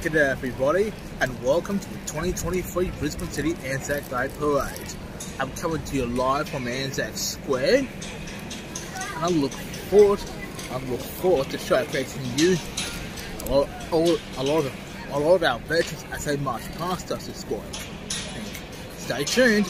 G'day everybody and welcome to the 2023 Brisbane City Anzac Day Parade. I'm coming to you live from Anzac Square and I look forward I look forward to showcasing you a lot, all, a lot of a lot of our veterans as they march past us this morning. Stay tuned.